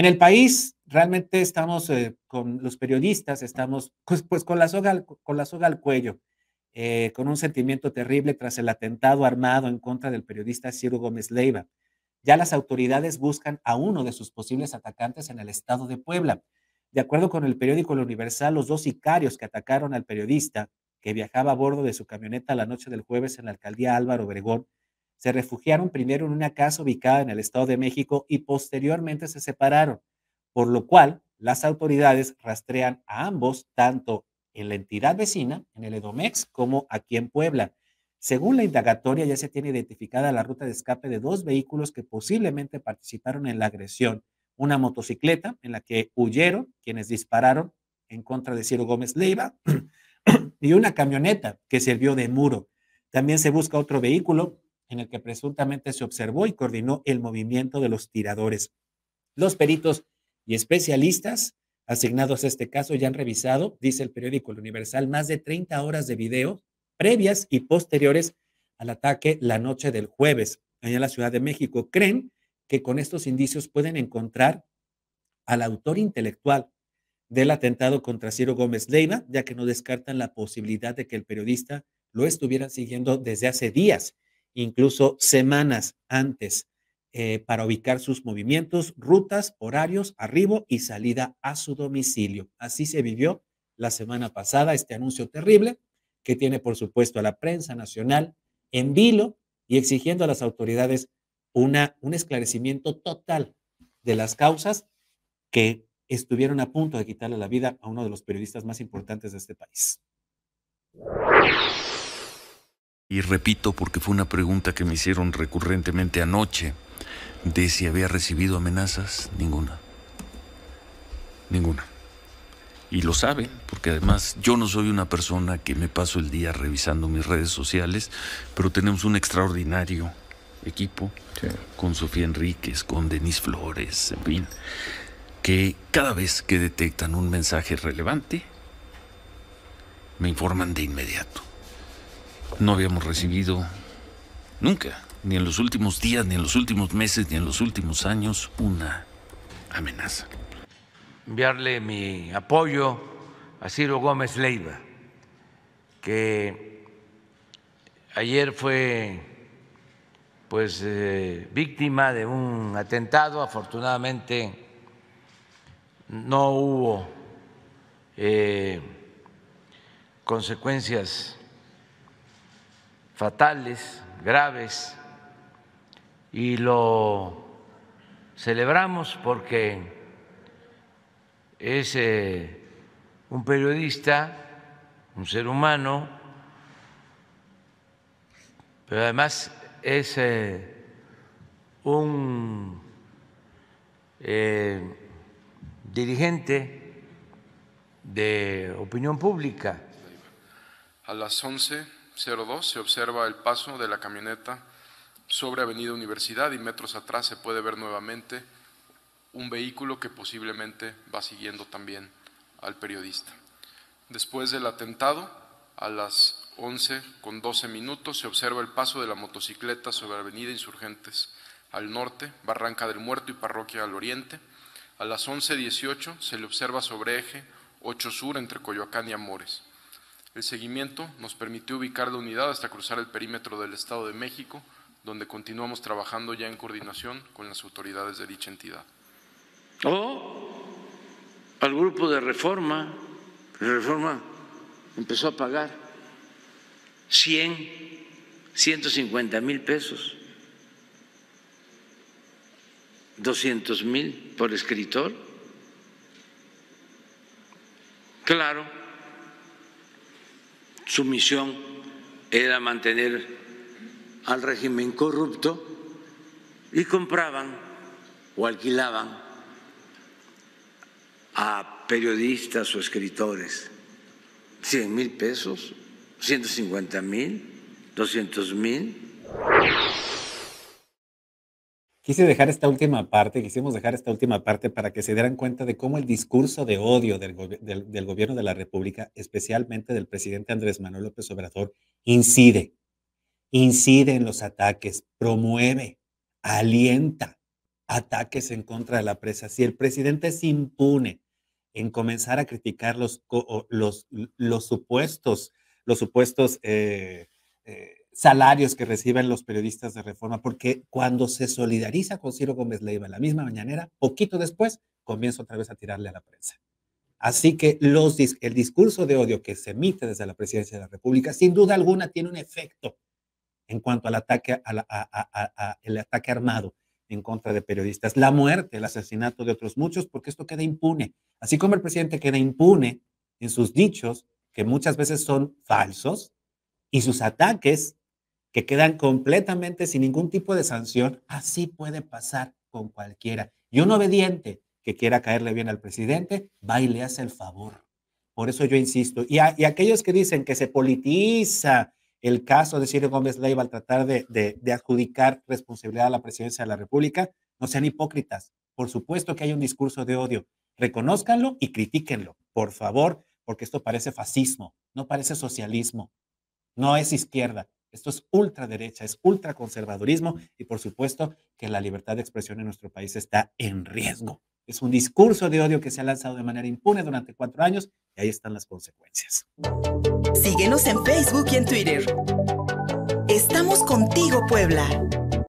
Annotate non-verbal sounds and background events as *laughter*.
En el país realmente estamos eh, con los periodistas, estamos pues, pues con, la soga, con la soga al cuello, eh, con un sentimiento terrible tras el atentado armado en contra del periodista Ciro Gómez Leiva. Ya las autoridades buscan a uno de sus posibles atacantes en el estado de Puebla. De acuerdo con el periódico El Universal, los dos sicarios que atacaron al periodista, que viajaba a bordo de su camioneta la noche del jueves en la alcaldía Álvaro Obregón, se refugiaron primero en una casa ubicada en el Estado de México y posteriormente se separaron, por lo cual las autoridades rastrean a ambos tanto en la entidad vecina, en el Edomex, como aquí en Puebla. Según la indagatoria, ya se tiene identificada la ruta de escape de dos vehículos que posiblemente participaron en la agresión una motocicleta en la que huyeron quienes dispararon en contra de Ciro Gómez Leiva *clears throat* y una camioneta que sirvió de muro. También se busca otro vehículo en el que presuntamente se observó y coordinó el movimiento de los tiradores. Los peritos y especialistas asignados a este caso ya han revisado, dice el periódico El Universal, más de 30 horas de video previas y posteriores al ataque la noche del jueves allá en la Ciudad de México. Creen que con estos indicios pueden encontrar al autor intelectual del atentado contra Ciro Gómez Leiva, ya que no descartan la posibilidad de que el periodista lo estuviera siguiendo desde hace días, incluso semanas antes, eh, para ubicar sus movimientos, rutas, horarios, arribo y salida a su domicilio. Así se vivió la semana pasada este anuncio terrible que tiene, por supuesto, a la prensa nacional en vilo y exigiendo a las autoridades una, un esclarecimiento total de las causas que estuvieron a punto de quitarle la vida a uno de los periodistas más importantes de este país. Y repito, porque fue una pregunta que me hicieron recurrentemente anoche, de si había recibido amenazas, ninguna. Ninguna. Y lo saben, porque además yo no soy una persona que me paso el día revisando mis redes sociales, pero tenemos un extraordinario equipo, con Sofía Enríquez, con Denise Flores, en fin, que cada vez que detectan un mensaje relevante, me informan de inmediato. No habíamos recibido nunca, ni en los últimos días, ni en los últimos meses, ni en los últimos años, una amenaza. Enviarle mi apoyo a Ciro Gómez Leiva, que ayer fue pues eh, víctima de un atentado. Afortunadamente no hubo eh, consecuencias fatales, graves, y lo celebramos porque es eh, un periodista, un ser humano, pero además es eh, un eh, dirigente de opinión pública. A las 11.02 se observa el paso de la camioneta sobre Avenida Universidad y metros atrás se puede ver nuevamente un vehículo que posiblemente va siguiendo también al periodista. Después del atentado, a las 11 con 12 minutos se observa el paso de la motocicleta sobre Avenida Insurgentes al norte, Barranca del Muerto y Parroquia al oriente. A las 11.18 se le observa sobre eje 8 Sur entre Coyoacán y Amores. El seguimiento nos permitió ubicar la unidad hasta cruzar el perímetro del Estado de México, donde continuamos trabajando ya en coordinación con las autoridades de dicha entidad. O al grupo de reforma, reforma empezó a pagar 100, 150 mil pesos, 200 mil por escritor. Claro, su misión era mantener al régimen corrupto y compraban o alquilaban a periodistas o escritores 100 mil pesos 150 mil, 200 mil. Quise dejar esta última parte, quisimos dejar esta última parte para que se dieran cuenta de cómo el discurso de odio del, gobierno de la República, especialmente del presidente Andrés Manuel López Obrador, incide, incide en los ataques, promueve, alienta, ataques en contra de la prensa, si el presidente se impune en comenzar a criticar los, los, los supuestos, los supuestos eh, eh, salarios que reciben los periodistas de reforma, porque cuando se solidariza con Ciro Gómez Leiva la misma mañanera, poquito después comienza otra vez a tirarle a la prensa. Así que los, el discurso de odio que se emite desde la presidencia de la República, sin duda alguna, tiene un efecto en cuanto al ataque, a el ataque armado en contra de periodistas, la muerte, el asesinato de otros muchos, porque esto queda impune. Así como el presidente queda impune en sus dichos, que muchas veces son falsos, y sus ataques, que quedan completamente sin ningún tipo de sanción, así puede pasar con cualquiera. Y un obediente que quiera caerle bien al presidente, va y le hace el favor. Por eso yo insisto. Y, y aquellos que dicen que se politiza el caso de Ciro Gómez Leiva al tratar de, de, adjudicar responsabilidad a la presidencia de la República, no sean hipócritas. Por supuesto que hay un discurso de odio. Reconózcanlo y critíquenlo, por favor, porque esto parece fascismo, no parece socialismo, no es izquierda. Esto es ultraderecha, es ultraconservadurismo y por supuesto que la libertad de expresión en nuestro país está en riesgo. Es un discurso de odio que se ha lanzado de manera impune durante cuatro años y ahí están las consecuencias. Síguenos en Facebook y en Twitter. Estamos contigo, Puebla.